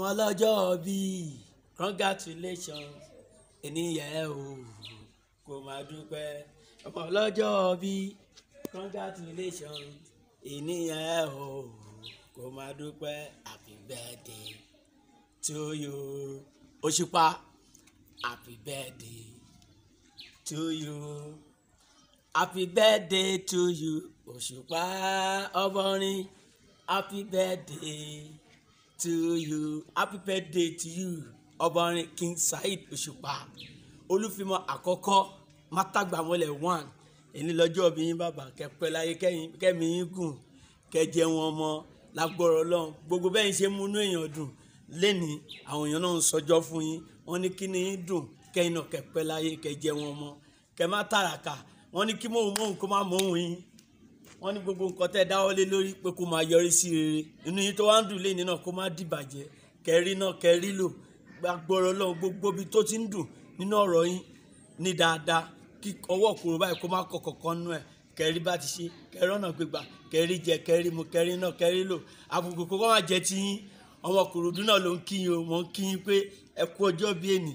ọmọ ọlọ́jọ́ bíi congratulations. Ènìyàn o kò máa dúpẹ́. Ọmọ ọlọ́jọ́ bíi congratulations. Ènìyàn o kò máa dúpẹ́. Happy birthday to you. Òṣùpá happy birthday to you. Happy birthday to you. Òṣùpá ọbọrin happy birthday to you. Happy birthday to you ọbọrin king saheed òṣùpá. Olúfimọ àkọ́kọ́ mátàgbàmọ́lẹ̀ one. Èyí lọ́jọ́ bí yín bàbá. Kẹpẹ́ láyé kẹ́mi yín gùn kẹjẹ wọn mọ lágbọ́rọ̀ lọ́hùn gbogbo bẹ́ẹ̀ ṣe múnú èèyàn dùn. Lẹ́ni àwọn èèyàn náà ń sọjọ́ fún yín. Wọ́n ní kí ni yín dùn? Kẹ́yìn náà kẹpẹ́ láyé kẹjẹ wọn mọ kẹ má tàràkà. Wọ́n ní kí mòun mòun kó má mòun yín wọ́n ní gbogbo nǹkan tẹ́ dáwọ́lé lórí pé kó máa yọrí sí rere. Inú yín tó wá ń dùn lẹ́ni náà kó má dìbàjẹ́. Kẹrí náà kẹrí lò. Gbàgbọ́rọ̀ lọ́hùn gbogbo ibi tó ti ń dùn nínú ọ̀rọ̀ yín ní dáadáa. Kí ọwọ́ kúrò báyìí kó má kọ̀kọ̀ kan nú ẹ̀ kẹrí bá ti ṣe kẹrí ọ̀nà gbégbà kẹrí jẹ kẹrí mu kẹrí náà kẹrí lò. Àbùkù kó má jẹ ti yín. Ọmọ kòròdú náà ló ń kí yín o. Mò ń kí yín pé ẹ kú ọjọ́ bí ènì.